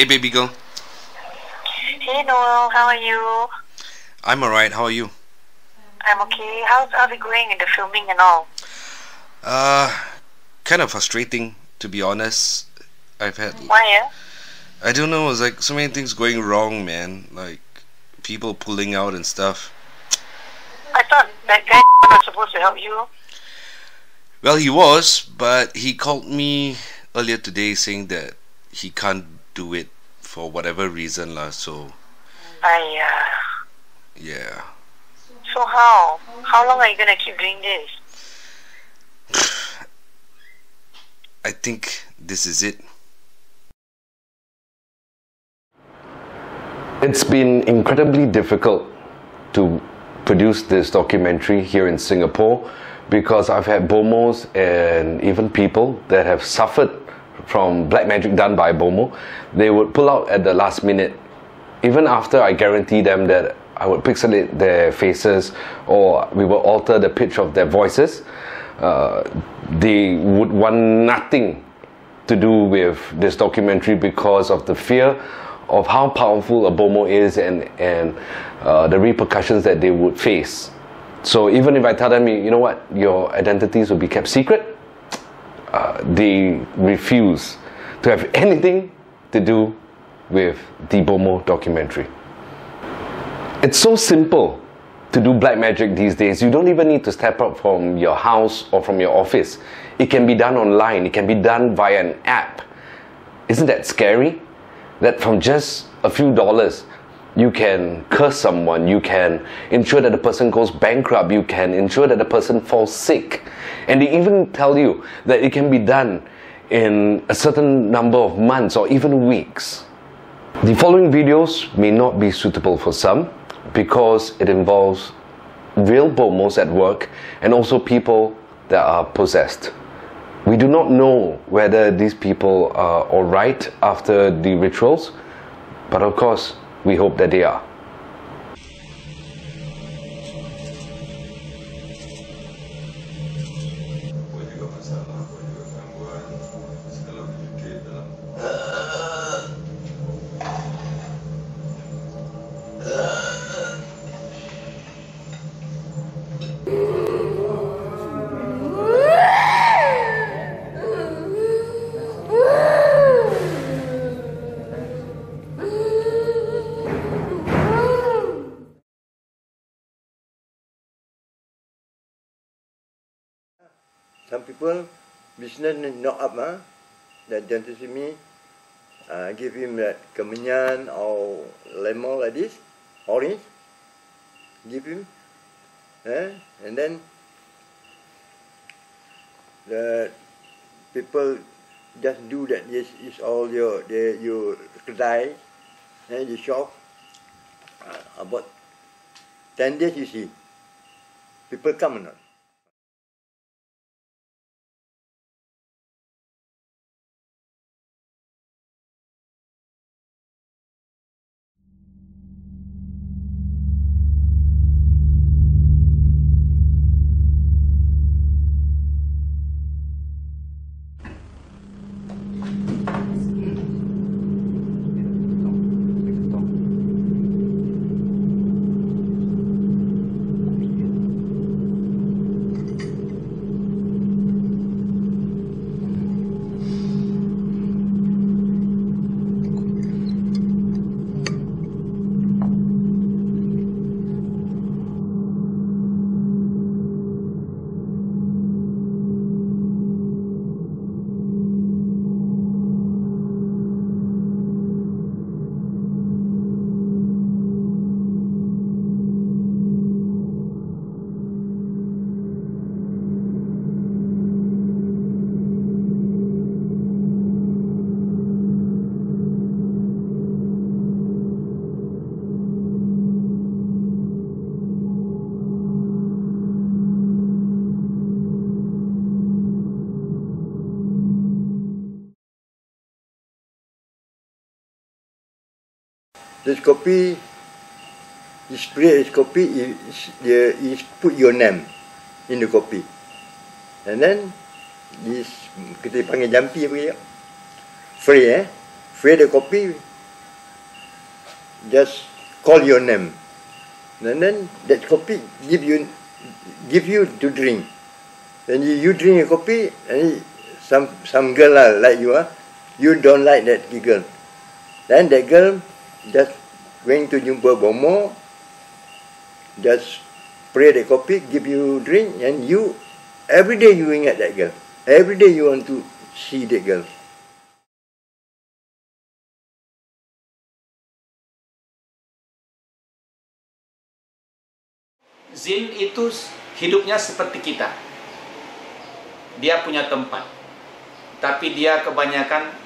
Hey, baby girl. Hey Noel, how are you? I'm alright. How are you? I'm okay. How's how's it going in the filming and all? Uh, kind of frustrating, to be honest. I've had. Why? Yeah? I don't know. It's like so many things going wrong, man. Like people pulling out and stuff. I thought that guy was supposed to help you. Well, he was, but he called me earlier today saying that he can't do it for whatever reason, lah. So I uh, yeah. so how? How long are you gonna keep doing this? I think this is it. It's been incredibly difficult to produce this documentary here in Singapore because I've had bomohs and even people that have suffered from black magic done by bomoh. They would pull out at the last minute, even after I guarantee them that I would pixelate their faces or we will alter the pitch of their voices. Uh, they would want nothing to do with this documentary because of the fear of how powerful a bomoh is and, and uh, the repercussions that they would face. So even if I tell them, you know what, your identities will be kept secret, uh, they refuse to have anything to do with the bomoh documentary. It's so simple to do black magic these days. You don't even need to step up from your house or from your office. It can be done online, it can be done via an app. Isn't that scary? That from just a few dollars, you can curse someone, you can ensure that the person goes bankrupt, you can ensure that the person falls sick. And they even tell you that it can be done in a certain number of months or even weeks. The following videos may not be suitable for some because it involves real bomohs at work and also people that are possessed. We do not know whether these people are alright after the rituals, but of course, we hope that they are. People, business not up, huh? That don't see me, uh, give him that kemenyan or lemon like this, orange, give him, eh? and then the people just do that. This is all your the your kedai, eh, the shop. Uh, about ten days, you see, people come or not. This copy, you spray this copy, you put your name in the copy. And then, this, kita panggil jampi apa? Free eh? Free the copy, just call your name. And then that coffee give you give you to drink. Then you, you drink a coffee and some some girl lah, like you are, you don't like that girl. Then that girl just going to jumpa bomo, just pray the coffee, give you drink, and you every day you ingat that girl. Every day you want to see that girl. Zin itu hidupnya seperti kita. Dia punya tempat. Tapi dia kebanyakan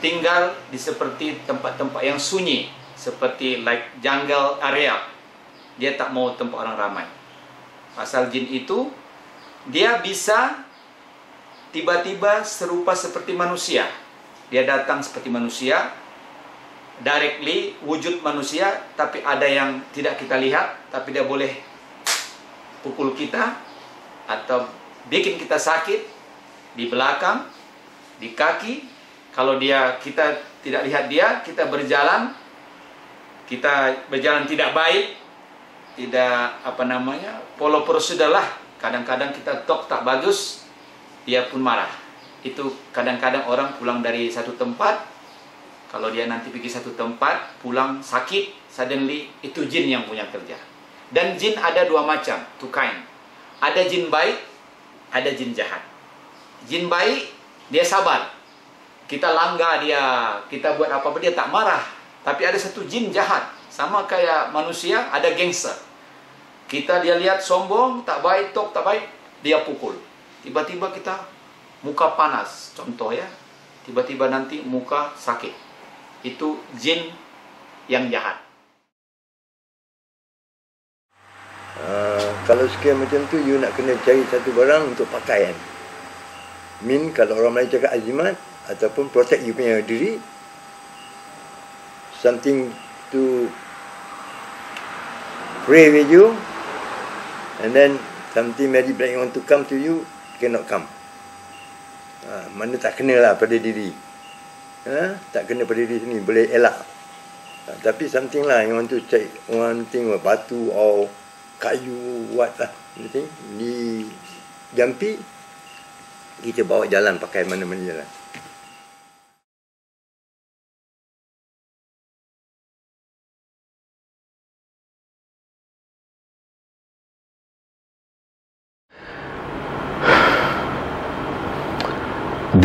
tinggal di seperti tempat-tempat yang sunyi. Seperti like jungle area. Dia tak mau tempat orang ramai. Pasal jin itu, dia bisa tiba-tiba serupa seperti manusia. Dia datang seperti manusia, directly wujud manusia tapi ada yang tidak kita lihat tapi dia boleh pukul kita atau bikin kita sakit di belakang di kaki kalau dia kita tidak lihat dia kita berjalan kita berjalan tidak baik tidak apa namanya pola prosedur lah kadang-kadang kita tok tak bagus dia pun marah itu kadang-kadang orang pulang dari satu tempat kalau dia nanti pergi satu tempat, pulang sakit, suddenly itu jin yang punya kerja. Dan jin ada dua macam, two kind. Ada jin baik, ada jin jahat. Jin baik, dia sabar. Kita langgar dia, kita buat apa-apa dia tak marah. Tapi ada satu jin jahat, sama kayak manusia, ada gangster. Kita dia lihat sombong, tak baik, tok tak baik, dia pukul. Tiba-tiba kita muka panas, contoh ya. Tiba-tiba nanti muka sakit itu jin yang jahat. Uh, kalau sekian macam tu, you nak kena cari satu barang untuk pakaian. Min kalau orang Melayu cakap azimat ataupun protect you punya diri. Something to pray with you. And then something very black want to come to you, cannot come. Uh, mana tak kena lah pada diri ha? tak kena pada diri sini boleh elak ha, tapi something lah yang want to check one thing batu or kayu what lah anything di jampi kita bawa jalan pakai mana-mana jalan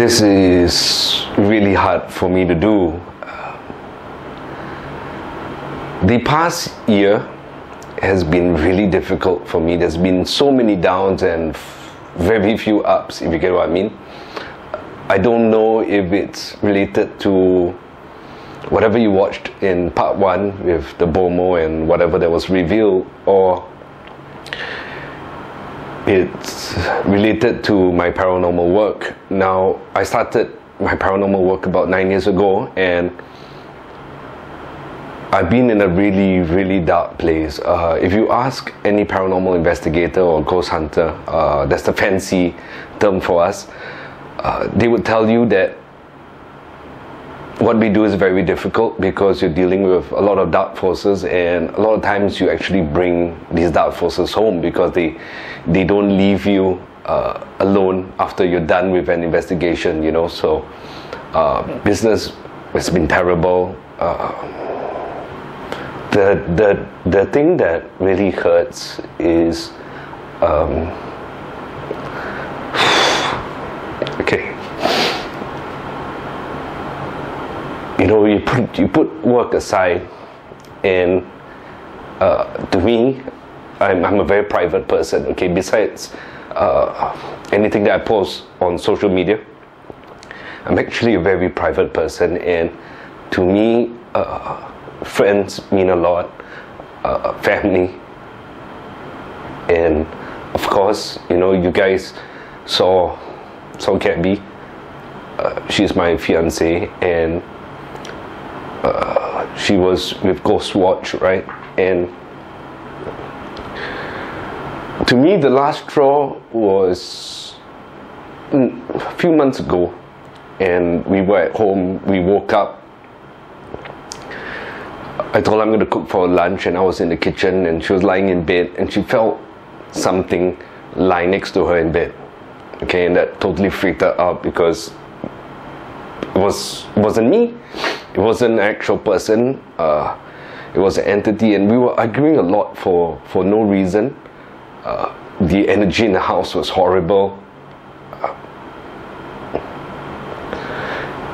this is really hard for me to do. The past year has been really difficult for me. There's been so many downs and very few ups, if you get what I mean. I don't know if it's related to whatever you watched in part one with the Bomoh and whatever that was revealed, or it's related to my paranormal work. Now, I started my paranormal work about nine years ago, and I've been in a really, really dark place. Uh, if you ask any paranormal investigator or ghost hunter, uh, that's the fancy term for us, uh, they would tell you that what we do is very difficult because you're dealing with a lot of dark forces and a lot of times you actually bring these dark forces home because they they don't leave you uh, alone after you're done with an investigation you know? So uh, business has been terrible. Uh, the the the thing that really hurts is um, okay you put you put work aside and uh, to me I'm, I'm a very private person okay? Besides uh, anything that I post on social media I'm actually a very private person and to me uh, friends mean a lot uh, family. And of course you know you guys saw saw Gabby. Uh, she's my fiance and she was with Ghostwatch, right? And to me, the last straw was a few months ago, and we were at home. We woke up. I told her I'm going to cook for lunch, and I was in the kitchen, and she was lying in bed, and she felt something lie next to her in bed. Okay, and that totally freaked her out because it was it wasn't me, it wasn't an actual person. Uh, it was an entity, and we were arguing a lot for for no reason. Uh, the energy in the house was horrible. Uh,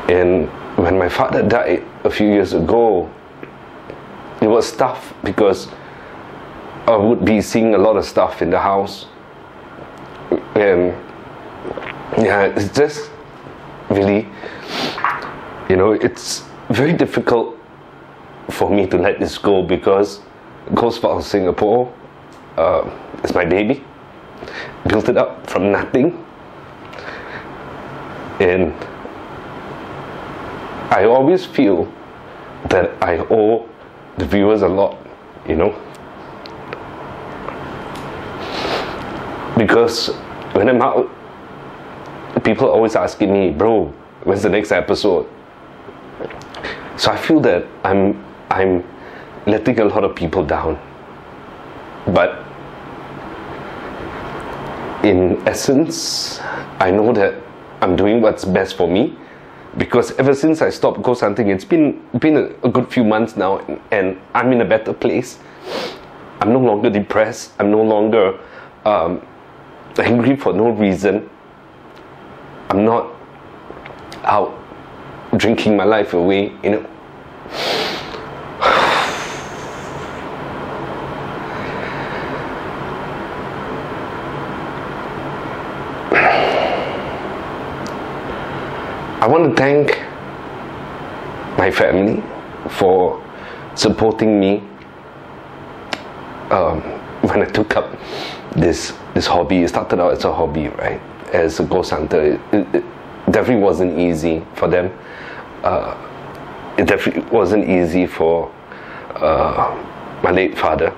and when my father died a few years ago, it was tough because I would be seeing a lot of stuff in the house. And yeah, it's just really, you know, it's very difficult for me to let this go because Ghost Files Singapore uh, is my baby. Built it up from nothing. And I always feel that I owe the viewers a lot, you know. Because when I'm out, people are always asking me, bro, when's the next episode? So I feel that I'm I'm letting a lot of people down. But in essence, I know that I'm doing what's best for me because ever since I stopped ghost hunting, it's been been a, a good few months now, and, and, I'm in a better place. I'm no longer depressed. I'm no longer um, angry for no reason. I'm not out drinking my life away. You know. I want to thank my family for supporting me um, when I took up this this hobby. It started out as a hobby, right? As a ghost hunter, it, it, it definitely wasn't easy for them. Uh, it definitely wasn't easy for uh, my late father,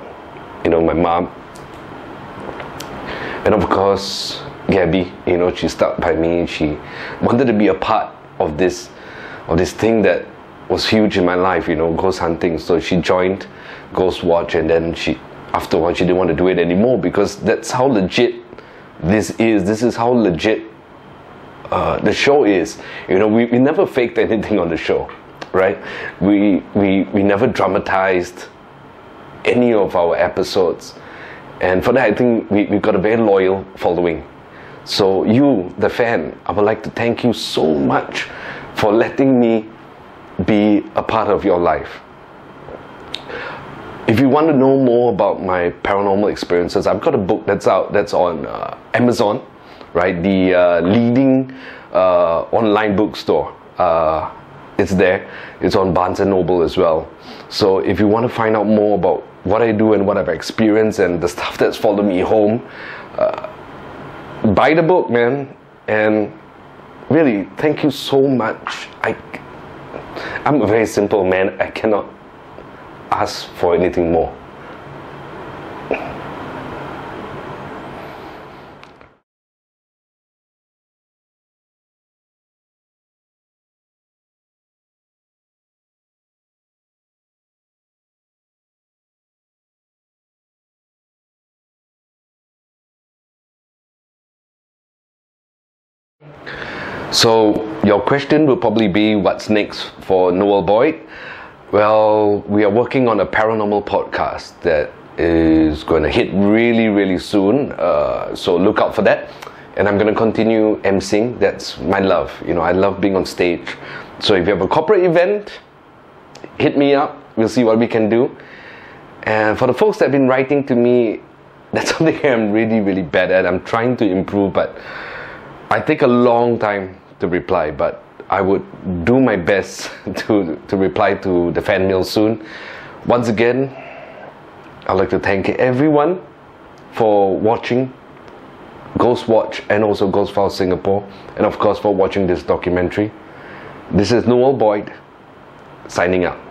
you know, my mom, and of course Gabby, you know, she stuck by me. She wanted to be a part of this, of this thing that was huge in my life, you know, ghost hunting. So she joined Ghost Watch, and then she, after a while, she didn't want to do it anymore because that's how legit this is. This is how legit uh, the show is. You know, we, we never faked anything on the show, right? We we we never dramatized any of our episodes. And for that, I think we, we've got a very loyal following. So, you, the fan, I would like to thank you so much for letting me be a part of your life. If you want to know more about my paranormal experiences, I've got a book that's out that's on uh, Amazon, right? The uh, leading uh, online bookstore. Uh, it's there. It's on Barnes and Noble as well. So if you want to find out more about what I do and what I've experienced and the stuff that's followed me home, uh, buy the book, man. And really, thank you so much. I, I'm a very simple man. I cannot ask for anything more. So your question will probably be what's next for Noel Boyd? Well, we are working on a paranormal podcast that is going to hit really, really soon. Uh, so look out for that. And I'm going to continue emceeing. That's my love. You know, I love being on stage. So if you have a corporate event, hit me up. We'll see what we can do. And for the folks that have been writing to me, that's something I'm really, really bad at. I'm trying to improve, but I take a long time to reply, but I would do my best to, to reply to the fan mail soon. Once again, I'd like to thank everyone for watching Ghost Watch and also Ghost Files Singapore, and of course for watching this documentary. This is Noel Boyd signing out.